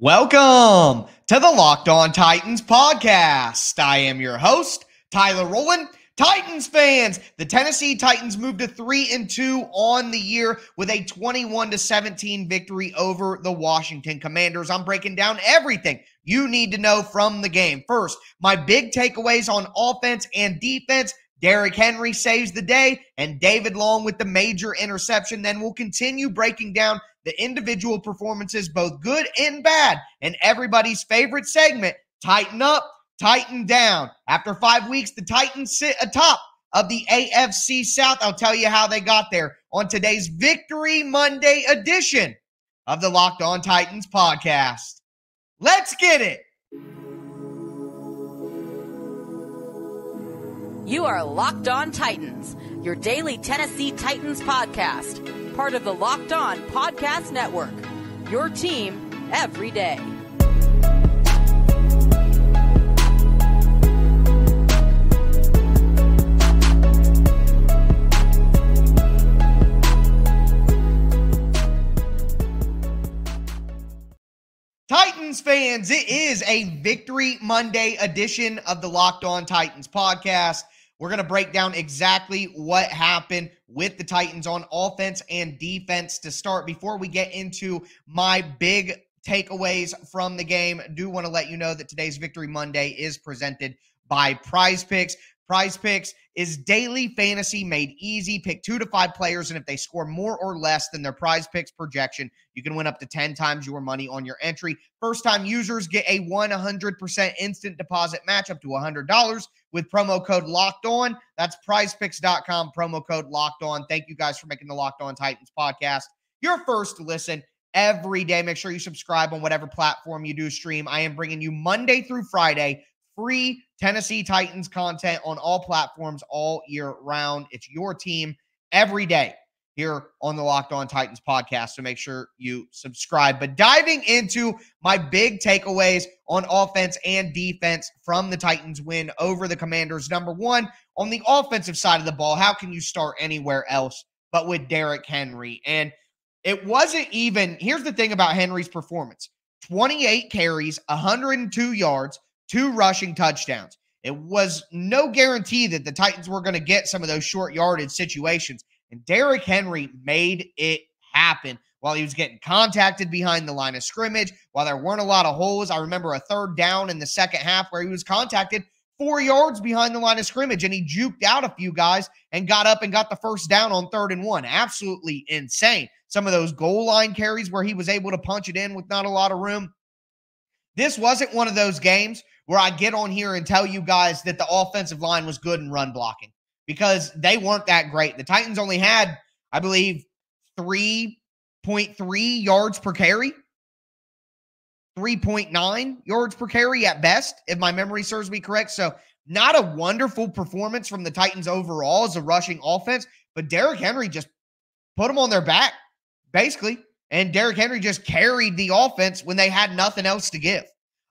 Welcome to the Locked On Titans podcast. I am your host, Tyler Rowland. Titans fans, the Tennessee Titans moved to 3 and 2 on the year with a 21 to 17 victory over the Washington Commanders. I'm breaking down everything you need to know from the game. First, my big takeaways on offense and defense. Derrick Henry saves the day, and David Long with the major interception. Then we'll continue breaking down the individual performances, both good and bad, and everybody's favorite segment, Tighten Up, Tighten Down. After five weeks, the Titans sit atop of the AFC South. I'll tell you how they got there on today's Victory Monday edition of the Locked On Titans podcast. Let's get it. You are Locked On Titans, your daily Tennessee Titans podcast part of the Locked On Podcast Network. Your team every day. Titans fans, it is a Victory Monday edition of the Locked On Titans podcast. We're going to break down exactly what happened with the Titans on offense and defense to start. Before we get into my big takeaways from the game, I do want to let you know that today's Victory Monday is presented by Prize Picks. Prize Picks is daily fantasy made easy. Pick two to five players, and if they score more or less than their Prize Picks projection, you can win up to 10 times your money on your entry. First time users get a 100% instant deposit match up to $100 with promo code locked on. That's prizepicks.com, promo code locked on. Thank you guys for making the Locked On Titans podcast your first listen every day. Make sure you subscribe on whatever platform you do stream. I am bringing you Monday through Friday free Tennessee Titans content on all platforms all year round. It's your team every day here on the Locked On Titans podcast. So make sure you subscribe. But diving into my big takeaways on offense and defense from the Titans win over the Commanders. Number one, on the offensive side of the ball, how can you start anywhere else but with Derrick Henry? And it wasn't even, here's the thing about Henry's performance 28 carries, 102 yards, two rushing touchdowns. It was no guarantee that the Titans were going to get some of those short yardage situations. And Derrick Henry made it happen while he was getting contacted behind the line of scrimmage, while there weren't a lot of holes. I remember a third down in the second half where he was contacted four yards behind the line of scrimmage and he juked out a few guys and got up and got the first down on third and one. Absolutely insane. Some of those goal line carries where he was able to punch it in with not a lot of room. This wasn't one of those games where I get on here and tell you guys that the offensive line was good in run blocking because they weren't that great. The Titans only had, I believe, 3.3 yards per carry, 3.9 yards per carry at best, if my memory serves me correct. So, not a wonderful performance from the Titans overall as a rushing offense, but Derrick Henry just put them on their back, basically. And Derrick Henry just carried the offense when they had nothing else to give.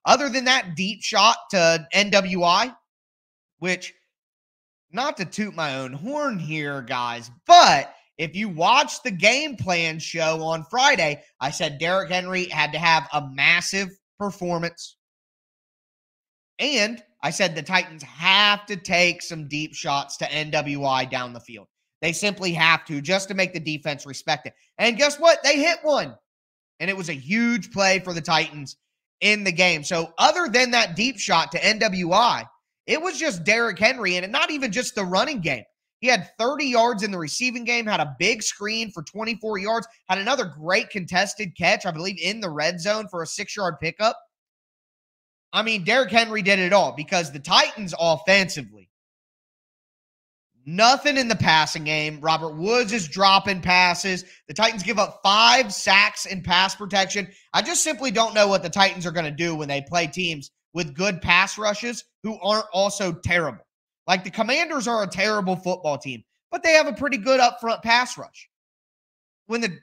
Other than that deep shot to NWI, which not to toot my own horn here, guys, but if you watch the game plan show on Friday, I said Derrick Henry had to have a massive performance. And I said the Titans have to take some deep shots to NWI down the field. They simply have to just to make the defense respect it. And guess what? They hit one. And it was a huge play for the Titans in the game. So, other than that deep shot to NWI, it was just Derrick Henry and not even just the running game. He had 30 yards in the receiving game, had a big screen for 24 yards, had another great contested catch, I believe, in the red zone for a six yard pickup. I mean, Derrick Henry did it all because the Titans offensively Nothing in the passing game. Robert Woods is dropping passes. The Titans give up five sacks in pass protection. I just simply don't know what the Titans are going to do when they play teams with good pass rushes who aren't also terrible. Like the Commanders are a terrible football team, but they have a pretty good upfront pass rush. When the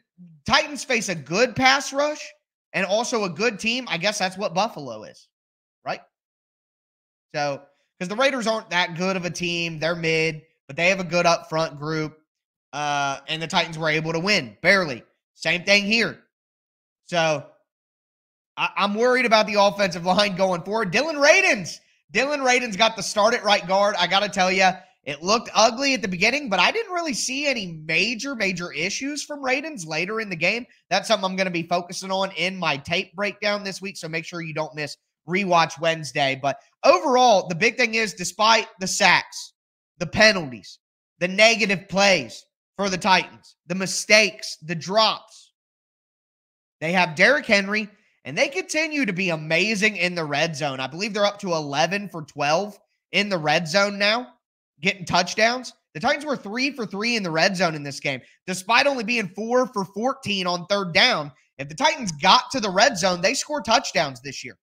Titans face a good pass rush and also a good team, I guess that's what Buffalo is, right? So, because the Raiders aren't that good of a team, they're mid but they have a good up front group. Uh, and the Titans were able to win barely. Same thing here. So I- am worried about the offensive line going forward. Dillon Radunz. Dillon Radunz got the start at right guard. I got to tell you, it looked ugly at the beginning, but I didn't really see any major, major issues from Radunz later in the game. That's something I'm going to be focusing on in my tape breakdown this week. So make sure you don't miss rewatch Wednesday. But overall, the big thing is despite the sacks, the penalties, the negative plays for the Titans, the mistakes, the drops, they have Derrick Henry and they continue to be amazing in the red zone. I believe they're up to 11 for 12 in the red zone now getting touchdowns. The Titans were three for three in the red zone in this game, despite only being four for 14 on third down. If the Titans got to the red zone, they score touchdowns this year.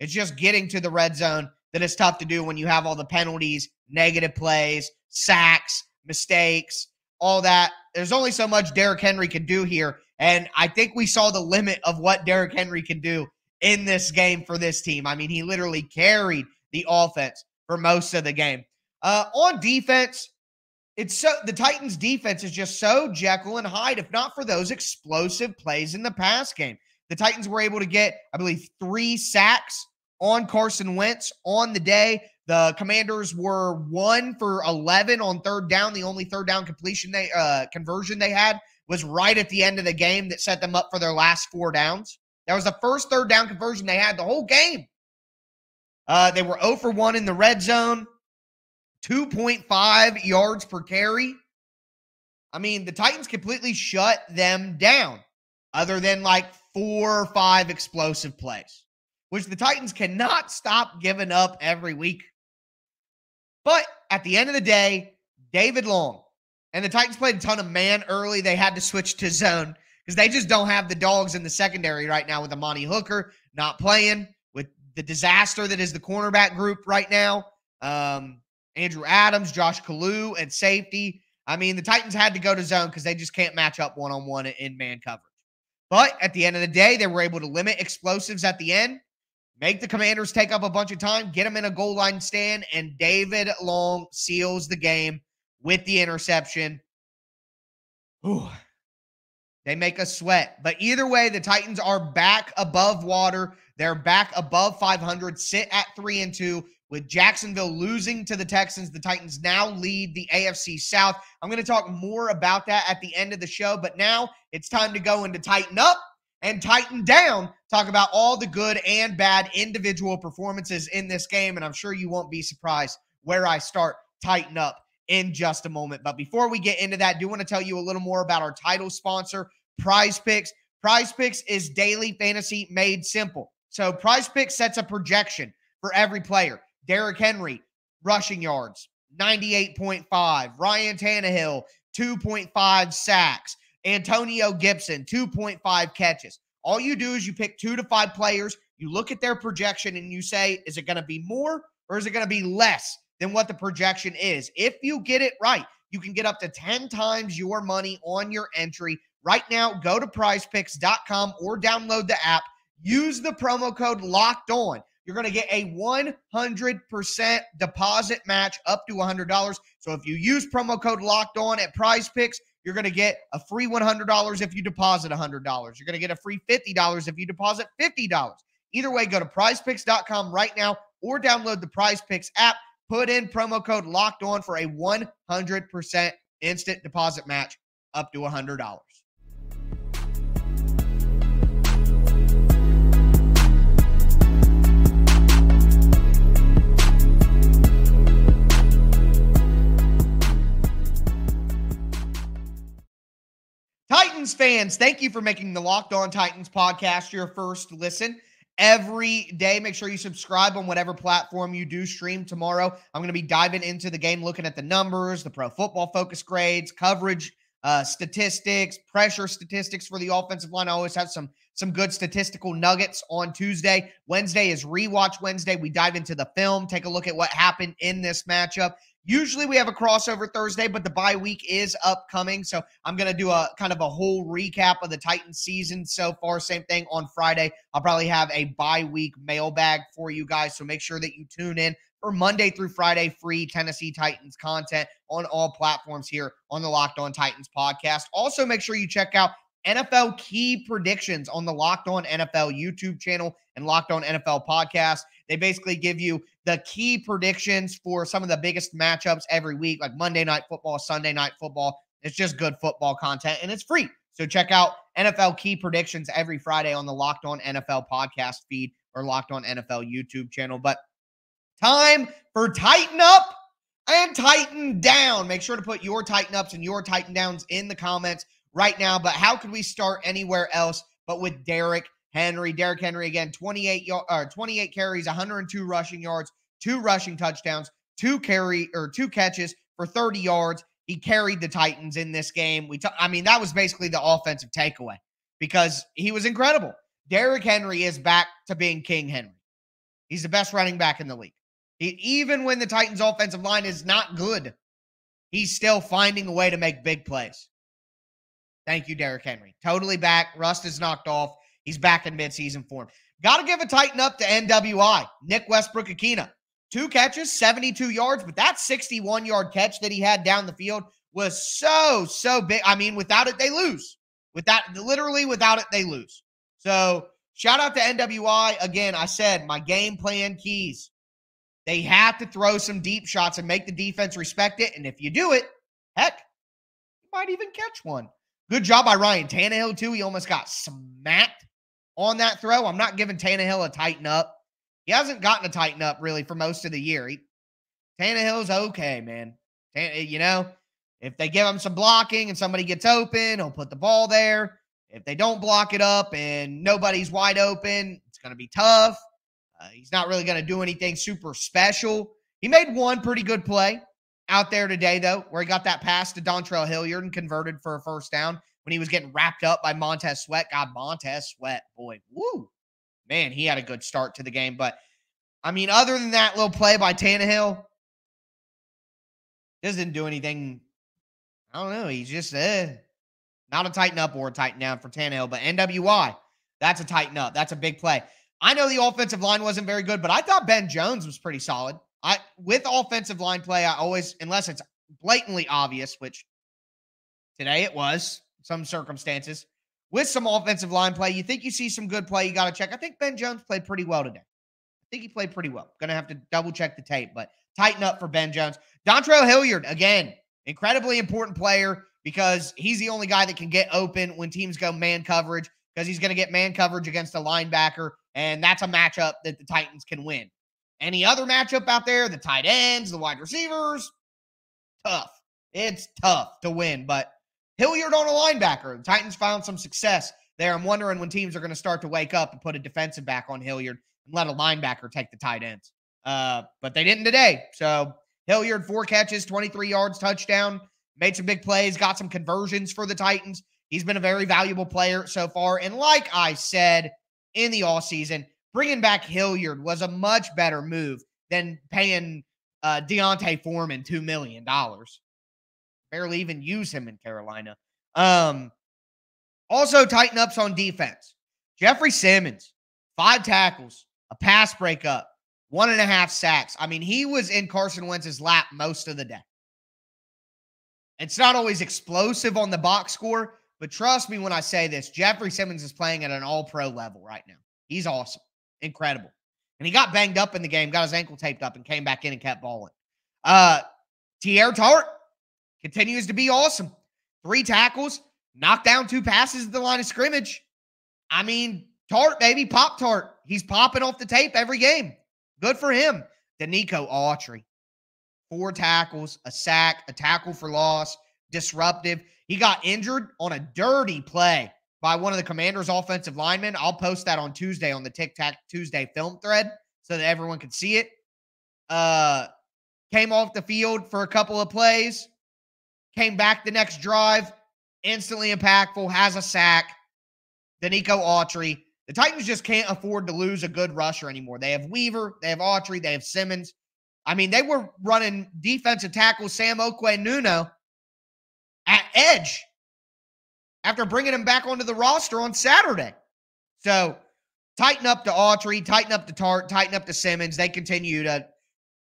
It's just getting to the red zone that is tough to do when you have all the penalties, negative plays, sacks, mistakes, all that. There's only so much Derrick Henry can do here. And I think we saw the limit of what Derrick Henry can do in this game for this team. I mean, he literally carried the offense for most of the game. Uh, on defense, it's so the Titans defense is just so Jekyll and Hyde, if not for those explosive plays in the pass game. The Titans were able to get, I believe, three sacks on Carson Wentz on the day. The Commanders were one for 11 on third down. The only third down completion they uh, conversion they had was right at the end of the game that set them up for their last four downs. That was the first third down conversion they had the whole game. Uh, they were 0 for 1 in the red zone. 2.5 yards per carry. I mean, the Titans completely shut them down, other than like four or five explosive plays, which the Titans cannot stop giving up every week. But at the end of the day, David Long and the Titans played a ton of man early. They had to switch to zone because they just don't have the dogs in the secondary right now with Amani Hooker not playing, with the disaster that is the cornerback group right now. Um, Andrew Adams, Josh Kalu at safety. I mean, the Titans had to go to zone because they just can't match up one on one in man coverage. But at the end of the day, they were able to limit explosives at the end, make the commanders take up a bunch of time, get them in a goal line stand, and David Long seals the game with the interception. Ooh, they make us sweat. But either way, the Titans are back above water. They're back above 500, sit at three and two with Jacksonville losing to the Texans, the Titans now lead the AFC South. I'm going to talk more about that at the end of the show, but now it's time to go into tighten up and tighten down. Talk about all the good and bad individual performances in this game. And I'm sure you won't be surprised where I start tighten up in just a moment. But before we get into that, I do want to tell you a little more about our title sponsor, Prize Picks. Prize Picks is daily fantasy made simple. So Prize Picks sets a projection for every player. Derrick Henry, rushing yards, 98.5. Ryan Tannehill, 2.5 sacks. Antonio Gibson, 2.5 catches. All you do is you pick two to five players, you look at their projection, and you say, is it going to be more or is it going to be less than what the projection is? If you get it right, you can get up to 10 times your money on your entry. Right now, go to prizepicks.com or download the app. Use the promo code locked on you're going to get a 100% deposit match up to $100. So if you use promo code locked on at prize picks, you're going to get a free $100 if you deposit $100. You're going to get a free $50 if you deposit $50. Either way, go to prizepicks.com right now or download the prize picks app. Put in promo code locked on for a 100% instant deposit match up to $100. Fans, thank you for making the Locked On Titans podcast your first listen every day. Make sure you subscribe on whatever platform you do stream tomorrow. I'm going to be diving into the game, looking at the numbers, the pro football focus grades, coverage uh, statistics, pressure statistics for the offensive line. I always have some some good statistical nuggets on Tuesday. Wednesday is rewatch Wednesday. We dive into the film, take a look at what happened in this matchup. Usually we have a crossover Thursday, but the bye week is upcoming. So I'm going to do a kind of a whole recap of the Titans season so far. Same thing on Friday. I'll probably have a bye week mailbag for you guys. So make sure that you tune in for Monday through Friday free Tennessee Titans content on all platforms here on the Locked On Titans podcast. Also, make sure you check out NFL key predictions on the Locked On NFL YouTube channel and Locked On NFL podcast. They basically give you the key predictions for some of the biggest matchups every week, like Monday Night Football, Sunday Night Football. It's just good football content and it's free. So check out NFL key predictions every Friday on the Locked On NFL podcast feed or Locked On NFL YouTube channel. But time for Tighten Up and Tighten Down. Make sure to put your Tighten Ups and your Tighten Downs in the comments right now. But how could we start anywhere else but with Derrick Henry? Derrick Henry again, 28 uh, 28 carries, 102 rushing yards, two rushing touchdowns, two carry or two catches for 30 yards. He carried the Titans in this game. We, t- I mean, that was basically the offensive takeaway because he was incredible. Derrick Henry is back to being King Henry. He's the best running back in the league. He, even when the Titans' offensive line is not good, he's still finding a way to make big plays. Thank you, Derrick Henry. Totally back. Rust is knocked off. He's back in midseason form. Got to give a tighten up to NWI. Nick Westbrook-Ikhine. Two catches, 72 yards, but that 61 yard catch that he had down the field was so, so big. I mean, without it, they lose. Without literally without it, they lose. So shout out to NWI. Again, I said my game plan keys. They have to throw some deep shots and make the defense respect it. And if you do it, heck, you might even catch one. Good job by Ryan Tannehill, too. He almost got smacked on that throw. I'm not giving Tannehill a tighten up. He hasn't gotten a tighten up really for most of the year. He, Tannehill's okay, man. You know, if they give him some blocking and somebody gets open, he'll put the ball there. If they don't block it up and nobody's wide open, it's going to be tough. Uh, he's not really going to do anything super special. He made one pretty good play out there today, though, where he got that pass to Dontrell Hilliard and converted for a first down when he was getting wrapped up by Montez Sweat. God, Montez Sweat, boy, woo, man, he had a good start to the game. But I mean, other than that little play by Tannehill, didn't do anything. I don't know. He's just uh, not a tighten up or a tighten down for Tannehill, but NWI, that's a tighten up. That's a big play. I know the offensive line wasn't very good, but I thought Ben Jones was pretty solid. I with offensive line play, I always, unless it's blatantly obvious, which today it was, some circumstances, with some offensive line play, you think you see some good play, you got to check. I think Ben Jones played pretty well today. I think he played pretty well. Gonna have to double check the tape, but tighten up for Ben Jones. Dontrell Hilliard, again, incredibly important player because he's the only guy that can get open when teams go man coverage because he's going to get man coverage against a linebacker, and that's a matchup that the Titans can win. Any other matchup out there, the tight ends, the wide receivers, tough. It's tough to win, but Hilliard on a linebacker. The Titans found some success there. I'm wondering when teams are going to start to wake up and put a defensive back on Hilliard and let a linebacker take the tight ends. Uh, but they didn't today. So Hilliard, four catches, 23 yards, touchdown, made some big plays, got some conversions for the Titans. He's been a very valuable player so far. And like I said in the all season, bringing back Hilliard was a much better move than paying uh, D'Onta Foreman $2 million. Barely even use him in Carolina. Um, also, tighten ups on defense. Jeffrey Simmons, five tackles, a pass breakup, one and a half sacks. I mean, he was in Carson Wentz's lap most of the day. It's not always explosive on the box score, but trust me when I say this Jeffrey Simmons is playing at an all pro level right now. He's awesome, incredible. And he got banged up in the game, got his ankle taped up, and came back in and kept balling. Uh, Teair Tart continues to be awesome. Three tackles, knocked down two passes at the line of scrimmage. I mean, Tart, baby, Pop Tart. He's popping off the tape every game. Good for him. Denico Autry, four tackles, a sack, a tackle for loss, disruptive. He got injured on a dirty play by one of the commander's offensive linemen. I'll post that on Tuesday on the Tic Tac Tuesday film thread so that everyone can see it. Uh, came off the field for a couple of plays, came back the next drive, instantly impactful, has a sack. Denico Autry the Titans just can't afford to lose a good rusher anymore. They have Weaver, they have Autry, they have Simmons. I mean, they were running defensive tackle Sam Nuno at edge after bringing him back onto the roster on Saturday. So tighten up to Autry, tighten up to Tart, tighten up to Simmons. They continue to,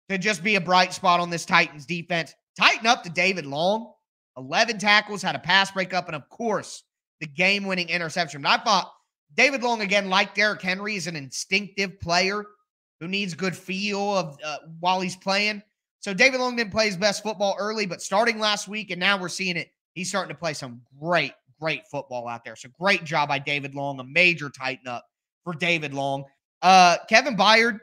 to just be a bright spot on this Titans defense. Tighten up to David Long. 11 tackles, had a pass breakup, and of course, the game winning interception. But I thought David Long, again, like Derrick Henry, is an instinctive player who needs good feel of uh, while he's playing. So David Long didn't play his best football early, but starting last week, and now we're seeing it, he's starting to play some great, great football out there. So great job by David Long, a major tighten up for David Long. Uh, Kevin Byard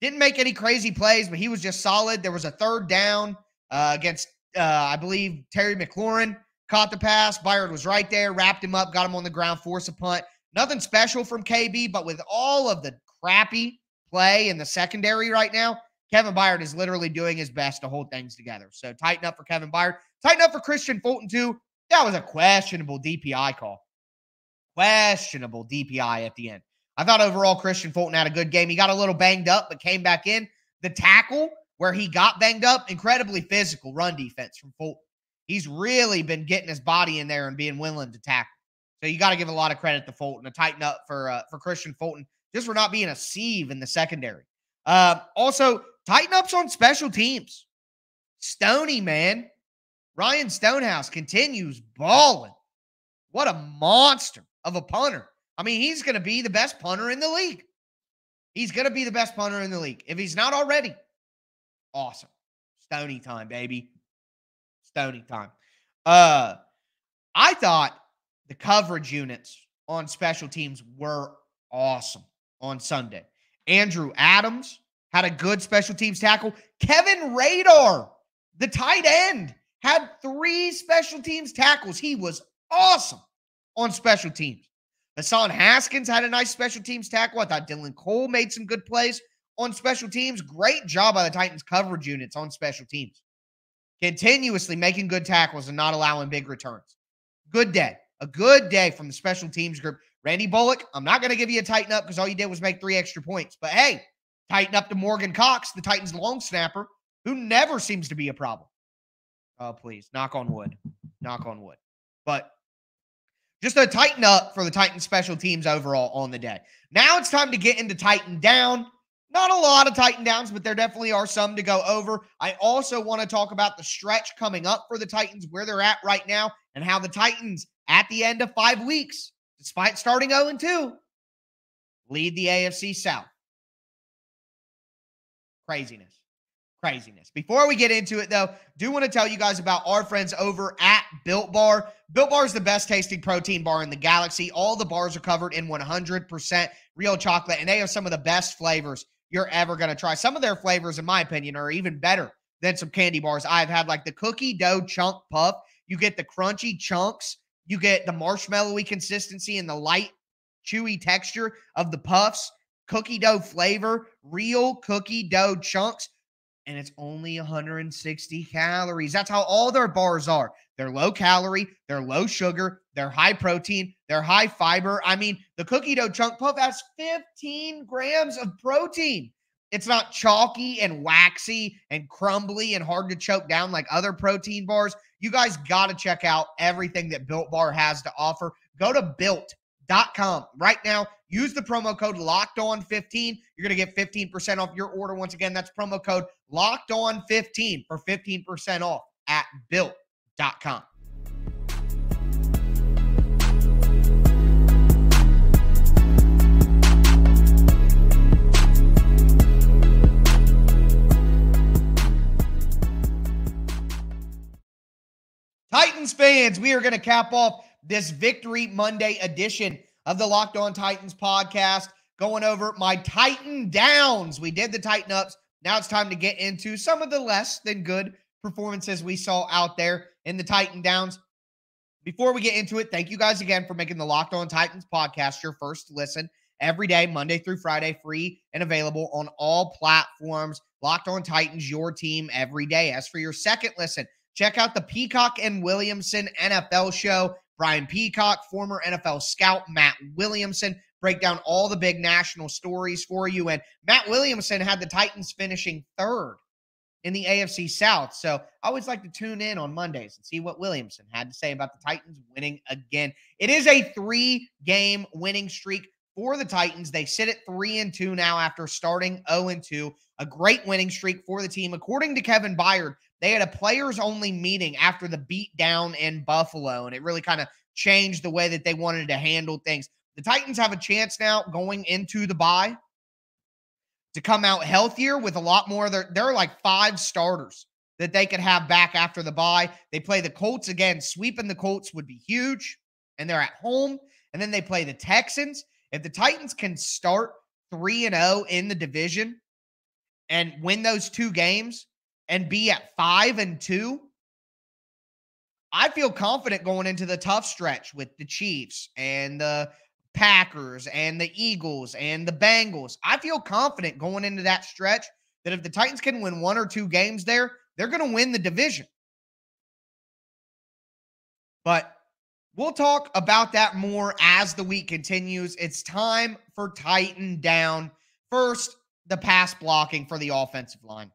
didn't make any crazy plays, but he was just solid. There was a third down uh, against, uh, I believe, Terry McLaurin. Caught the pass. Byard was right there, wrapped him up, got him on the ground, forced a punt. Nothing special from KB, but with all of the crappy play in the secondary right now, Kevin Byard is literally doing his best to hold things together. So tighten up for Kevin Byard. Tighten up for Kristian Fulton, too. That was a questionable DPI call. Questionable DPI at the end. I thought overall Kristian Fulton had a good game. He got a little banged up, but came back in. The tackle where he got banged up, incredibly physical run defense from Fulton. He's really been getting his body in there and being willing to tackle. So you got to give a lot of credit to Fulton to tighten up for uh, for Kristian Fulton just for not being a sieve in the secondary. Uh, also, tighten ups on special teams. Stony man, Ryan Stonehouse continues balling. What a monster of a punter. I mean, he's going to be the best punter in the league. He's going to be the best punter in the league. If he's not already, awesome. Stony time, baby. Stony time. Uh, I thought the coverage units on special teams were awesome on Sunday. Andrew Adams had a good special teams tackle. Kevin Rader, the tight end, had three special teams tackles. He was awesome on special teams. Hassan Haskins had a nice special teams tackle. I thought Dylan Cole made some good plays on special teams. Great job by the Titans coverage units on special teams. Continuously making good tackles and not allowing big returns. Good day. A good day from the special teams group. Randy Bullock, I'm not going to give you a tighten up because all you did was make three extra points. But hey, tighten up to Morgan Cox, the Titans long snapper, who never seems to be a problem. Oh, please. Knock on wood. Knock on wood. But just a tighten up for the Titans special teams overall on the day. Now it's time to get into Titan down. Not a lot of Titan downs, but there definitely are some to go over. I also want to talk about the stretch coming up for the Titans, where they're at right now, and how the Titans, at the end of five weeks, despite starting 0 2, lead the AFC South. Craziness craziness. Before we get into it, though, do want to tell you guys about our friends over at Built Bar. Built Bar is the best tasting protein bar in the galaxy. All the bars are covered in 100% real chocolate, and they have some of the best flavors you're ever going to try. Some of their flavors, in my opinion, are even better than some candy bars I've had, like the cookie dough chunk puff. You get the crunchy chunks, you get the marshmallowy consistency and the light, chewy texture of the puffs, cookie dough flavor, real cookie dough chunks and it's only 160 calories. That's how all their bars are. They're low calorie, they're low sugar, they're high protein, they're high fiber. I mean, the cookie dough chunk puff has 15 grams of protein. It's not chalky and waxy and crumbly and hard to choke down like other protein bars. You guys got to check out everything that Built Bar has to offer. Go to right now. Use the promo code locked on 15. You're going to get 15% off your order. Once again, that's promo code locked on 15 for 15% off at built.com. Titans fans, we are going to cap off this Victory Monday edition of the Locked On Titans podcast, going over my Titan downs. We did the Titan ups. Now it's time to get into some of the less than good performances we saw out there in the Titan downs. Before we get into it, thank you guys again for making the Locked On Titans podcast your first listen every day, Monday through Friday, free and available on all platforms. Locked On Titans, your team every day. As for your second listen, check out the Peacock and Williamson NFL show. Brian Peacock, former NFL scout Matt Williamson, break down all the big national stories for you. And Matt Williamson had the Titans finishing third in the AFC South. So I always like to tune in on Mondays and see what Williamson had to say about the Titans winning again. It is a three game winning streak for the Titans. They sit at three and two now after starting 0 and 2. A great winning streak for the team. According to Kevin Byard, they had a players only meeting after the beat down in Buffalo, and it really kind of changed the way that they wanted to handle things. The Titans have a chance now going into the bye to come out healthier with a lot more. There, there are like five starters that they could have back after the bye. They play the Colts again. Sweeping the Colts would be huge, and they're at home. And then they play the Texans. If the Titans can start 3 and 0 in the division and win those two games and be at 5 and 2, I feel confident going into the tough stretch with the Chiefs and the Packers and the Eagles and the Bengals. I feel confident going into that stretch that if the Titans can win one or two games there, they're going to win the division. But we'll talk about that more as the week continues. It's time for Titan down. First, the pass blocking for the offensive line.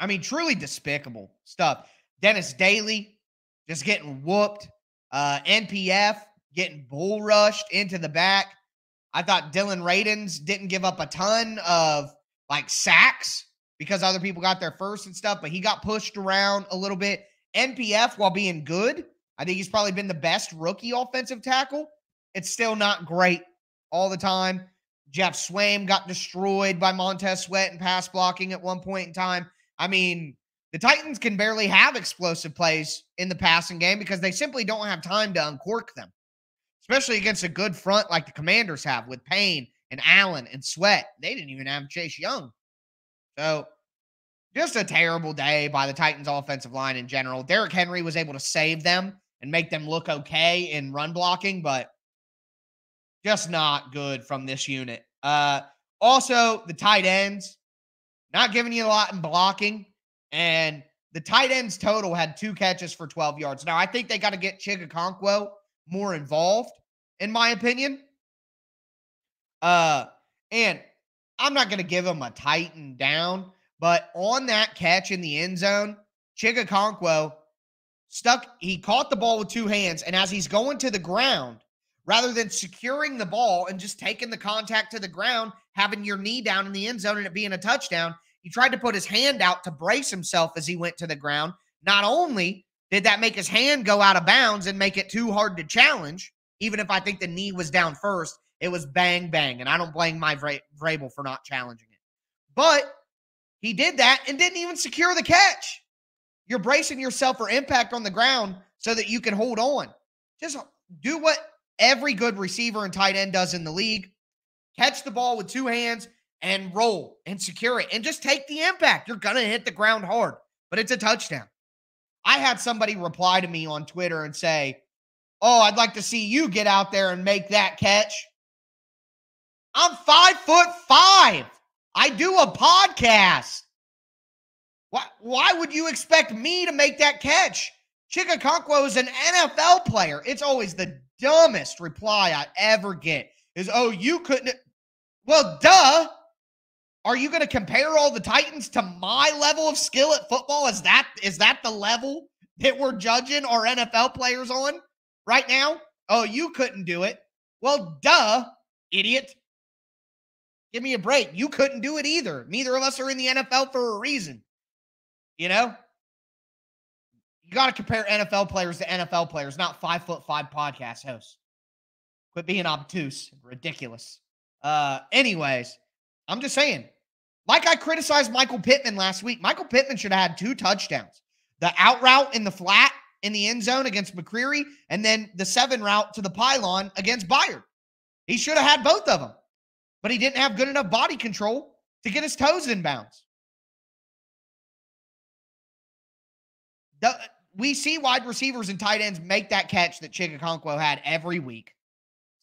I mean, truly despicable stuff. Dennis Daly just getting whooped. Uh, NPF getting bull rushed into the back. I thought Dillon Radunz didn't give up a ton of like sacks because other people got there first and stuff, but he got pushed around a little bit. NPF, while being good, I think he's probably been the best rookie offensive tackle. It's still not great all the time. Geoff Swaim got destroyed by Montez Sweat and pass blocking at one point in time. I mean, the Titans can barely have explosive plays in the passing game because they simply don't have time to uncork them especially against a good front like the Commanders have with Payne and Allen and Sweat. They didn't even have Chase Young. So just a terrible day by the Titans offensive line in general. Derrick Henry was able to save them and make them look okay in run blocking, but just not good from this unit. Uh, also, the tight ends, not giving you a lot in blocking. And the tight ends total had two catches for 12 yards. Now, I think they got to get Chig more involved, in my opinion. Uh, and I'm not going to give him a Titan down, but on that catch in the end zone, Chig Okonkwo stuck, he caught the ball with two hands, and as he's going to the ground, rather than securing the ball and just taking the contact to the ground, having your knee down in the end zone and it being a touchdown, he tried to put his hand out to brace himself as he went to the ground. Not only did that make his hand go out of bounds and make it too hard to challenge? Even if I think the knee was down first, it was bang, bang. And I don't blame my Vra- Vrabel for not challenging it. But he did that and didn't even secure the catch. You're bracing yourself for impact on the ground so that you can hold on. Just do what every good receiver and tight end does in the league catch the ball with two hands and roll and secure it and just take the impact. You're going to hit the ground hard, but it's a touchdown. I had somebody reply to me on Twitter and say, Oh, I'd like to see you get out there and make that catch. I'm five foot five. I do a podcast. Why, why would you expect me to make that catch? Chig Okonkwo is an NFL player. It's always the dumbest reply I ever get is, oh, you couldn't. Well, duh. Are you going to compare all the Titans to my level of skill at football? Is that is that the level that we're judging our NFL players on right now? Oh, you couldn't do it. Well, duh, idiot. Give me a break. You couldn't do it either. Neither of us are in the NFL for a reason. You know? You got to compare NFL players to NFL players, not five foot five podcast hosts. Quit being obtuse, ridiculous. Uh, anyways, I'm just saying, like I criticized Michael Pittman last week, Michael Pittman should have had two touchdowns the out route in the flat in the end zone against McCreary, and then the seven route to the pylon against Byard. He should have had both of them, but he didn't have good enough body control to get his toes in bounds. The, we see wide receivers and tight ends make that catch that Chig had every week.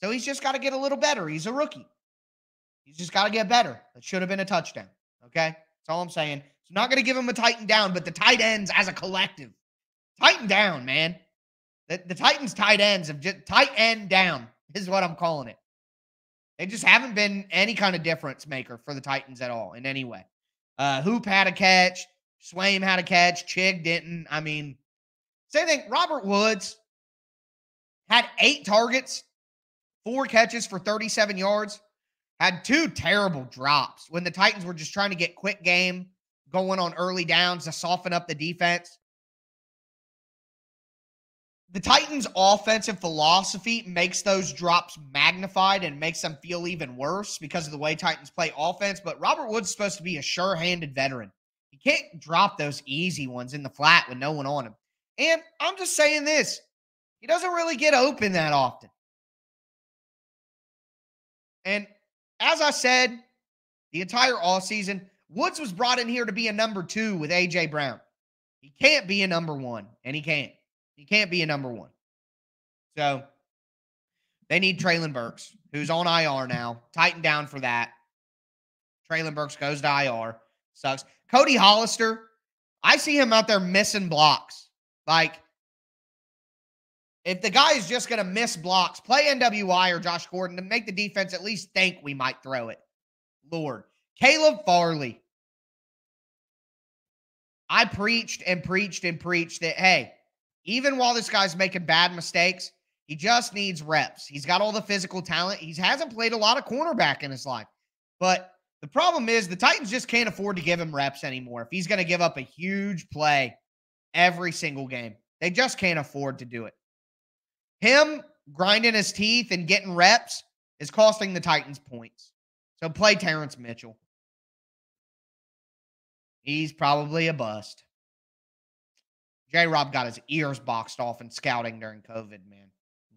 So he's just got to get a little better. He's a rookie. He's just got to get better. That should have been a touchdown. Okay. That's all I'm saying. It's not going to give him a Titan down, but the tight ends as a collective, Titan down, man. The, the Titans tight ends have just tight end down is what I'm calling it. They just haven't been any kind of difference maker for the Titans at all in any way. Uh, Hoop had a catch. Swaim had a catch. Chig didn't. I mean, same thing. Robert Woods had eight targets, four catches for 37 yards had two terrible drops when the Titans were just trying to get quick game going on early downs to soften up the defense. the Titans' offensive philosophy makes those drops magnified and makes them feel even worse because of the way Titans play offense. But Robert Woods is supposed to be a sure handed veteran. He can't drop those easy ones in the flat with no one on him. And I'm just saying this he doesn't really get open that often. And as I said, the entire all season, Woods was brought in here to be a number two with A.J. Brown. He can't be a number one, and he can't. He can't be a number one. So they need Treylon Burks, who's on IR now. Tighten down for that. Treylon Burks goes to IR. Sucks. Cody Hollister, I see him out there missing blocks. Like, if the guy is just going to miss blocks, play NWI or Josh Gordon to make the defense at least think we might throw it. Lord. Caleb Farley. I preached and preached and preached that, hey, even while this guy's making bad mistakes, he just needs reps. He's got all the physical talent. He hasn't played a lot of cornerback in his life. But the problem is the Titans just can't afford to give him reps anymore. If he's going to give up a huge play every single game, they just can't afford to do it. Him grinding his teeth and getting reps is costing the Titans points. So play Terrance Mitchell. He's probably a bust. J Rob got his ears boxed off in scouting during COVID, man.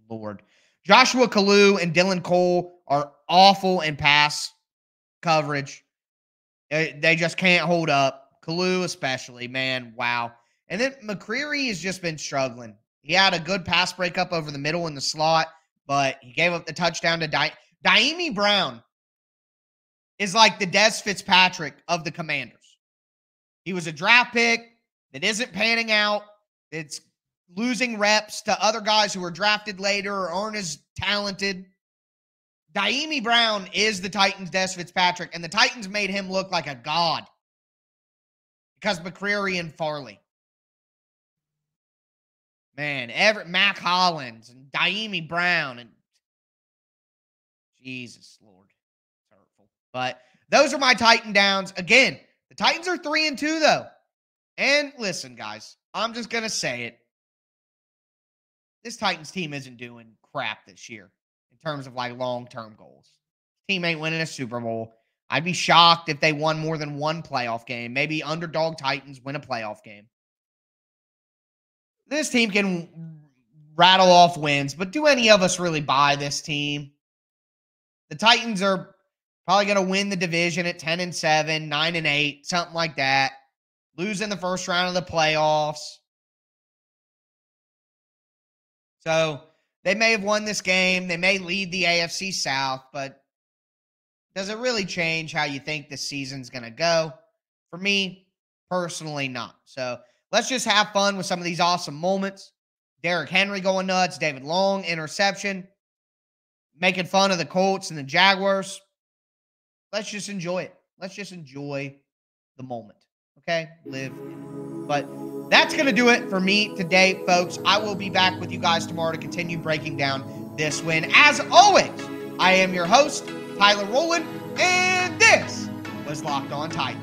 Lord. Joshua Kalu and Dylan Cole are awful in pass coverage. They just can't hold up. Kalu, especially, man. Wow. And then McCreary has just been struggling. He had a good pass breakup over the middle in the slot, but he gave up the touchdown to Dyami Brown. Is like the Dez Fitzpatrick of the Commanders. He was a draft pick that isn't panning out. It's losing reps to other guys who were drafted later or aren't as talented. Dyami Brown is the Titans' Dez Fitzpatrick, and the Titans made him look like a god because McCreary and Farley. Man, Everett Mack Hollins and Dyami Brown and Jesus Lord. It's hurtful. But those are my Titan downs. Again, the Titans are three and two, though. And listen, guys, I'm just gonna say it. This Titans team isn't doing crap this year terms of like long-term goals. Team ain't winning a Super Bowl. I'd be shocked if they won more than one playoff game. Maybe underdog Titans win a playoff game. This team can rattle off wins, but do any of us really buy this team? The Titans are probably going to win the division at 10 and 7, 9 and 8, something like that. Lose in the first round of the playoffs. So they may have won this game. They may lead the AFC South, but does it really change how you think the season's going to go? For me, personally, not. So let's just have fun with some of these awesome moments. Derrick Henry going nuts, David Long interception, making fun of the Colts and the Jaguars. Let's just enjoy it. Let's just enjoy the moment. Okay? Live. But that's going to do it for me today, folks. I will be back with you guys tomorrow to continue breaking down this win. As always, I am your host, Tyler Rowland, and this was Locked On Titans.